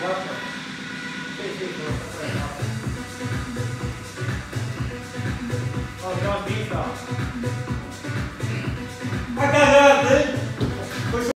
Welcome. Sì, Oh, John